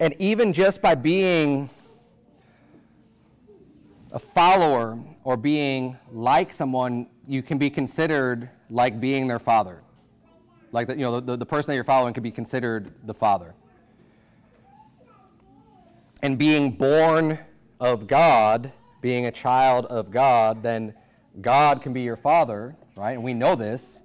And even just by being a follower or being like someone, you can be considered like being their father. Like the, you know, the, the person that you're following could be considered the father. And being born of God, being a child of God, then God can be your father, right? And we know this.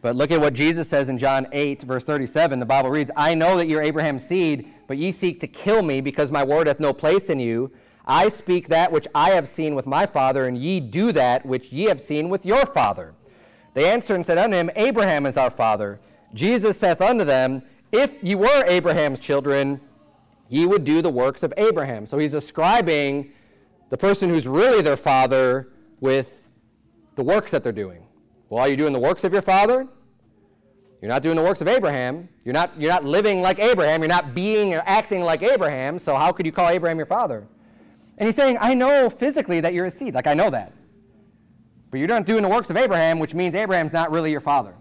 But look at what Jesus says in John 8, verse 37. The Bible reads, I know that you're Abraham's seed, but ye seek to kill me because my word hath no place in you. I speak that which I have seen with my father, and ye do that which ye have seen with your father. They answered and said unto him, Abraham is our father. Jesus saith unto them, If ye were Abraham's children, ye would do the works of Abraham. So he's ascribing the person who's really their father with the works that they're doing. Well, are you doing the works of your father? You're not doing the works of Abraham. You're not, you're not living like Abraham. You're not being or acting like Abraham. So how could you call Abraham your father? And he's saying, I know physically that you're a seed. Like, I know that. But you're not doing the works of Abraham, which means Abraham's not really your father.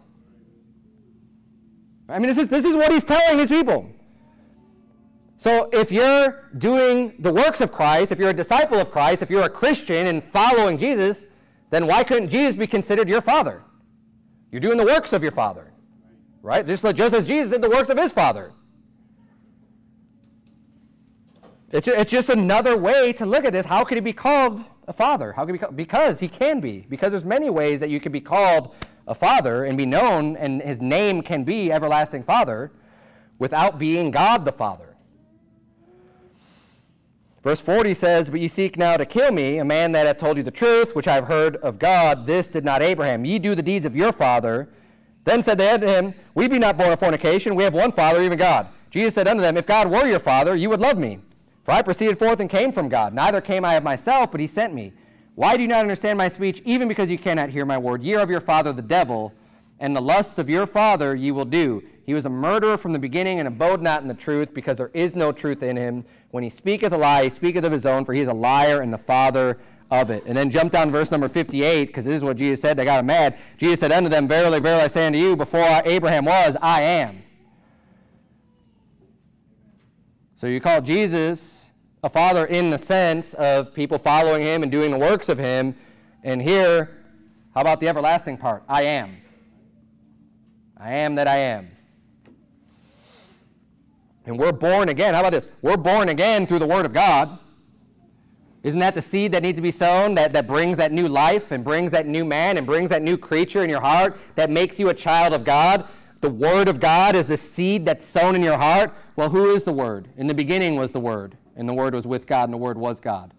I mean, this is, this is what he's telling his people. So if you're doing the works of Christ, if you're a disciple of Christ, if you're a Christian and following Jesus, then why couldn't Jesus be considered your father? You're doing the works of your father, right? Just, just as Jesus did the works of his father. It's, it's just another way to look at this. How could he be called a father? How could he be called? Because he can be. Because there's many ways that you could be called a father and be known, and his name can be everlasting father, without being God the Father. Verse 40 says, But ye seek now to kill me, a man that hath told you the truth, which I have heard of God. This did not Abraham. Ye do the deeds of your father. Then said they unto him, We be not born of fornication. We have one Father, even God. Jesus said unto them, If God were your Father, you would love me. For I proceeded forth and came from God. Neither came I of myself, but he sent me. Why do you not understand my speech, even because you cannot hear my word? Ye are of your father the devil, and the lusts of your father ye will do. He was a murderer from the beginning and abode not in the truth, because there is no truth in him. When he speaketh a lie, he speaketh of his own, for he is a liar and the father of it. And then jump down verse number 58, because this is what Jesus said. They got him mad. Jesus said unto them, Verily, verily, I say unto you, before Abraham was, I am. So you call Jesus a father in the sense of people following him and doing the works of him. And here, how about the everlasting part? I am. I am that I am. And we're born again. How about this? We're born again through the Word of God. Isn't that the seed that needs to be sown that, that brings that new life and brings that new man and brings that new creature in your heart that makes you a child of God? The Word of God is the seed that's sown in your heart. Well, who is the Word? In the beginning was the Word, and the Word was with God, and the Word was God.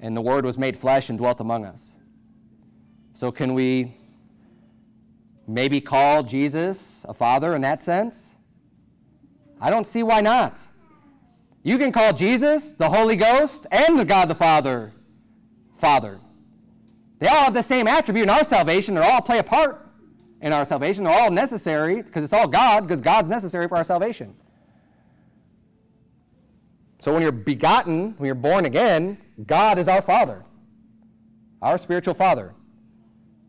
And the Word was made flesh and dwelt among us. So, can we maybe call Jesus a father in that sense? I don't see why not. You can call Jesus, the Holy Ghost, and the God the Father, Father. They all have the same attribute in our salvation. They all play a part in our salvation. They're all necessary because it's all God, because God's necessary for our salvation. So when you're begotten, when you're born again, God is our Father, our spiritual Father.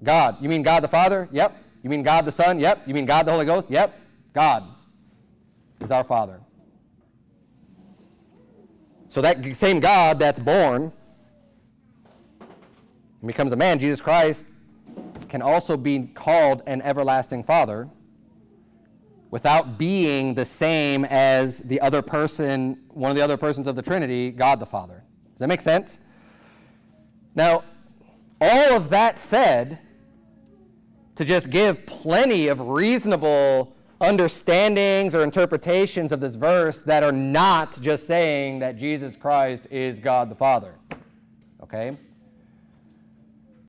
God. You mean God the Father? Yep. You mean God the Son? Yep. You mean God the Holy Ghost? Yep. God is our Father. So that same God that's born and becomes a man, Jesus Christ, can also be called an everlasting Father without being the same as the other person, one of the other persons of the Trinity, God the Father. Does that make sense? Now, all of that said, to just give plenty of reasonable understandings or interpretations of this verse that are not just saying that Jesus Christ is God the Father. Okay?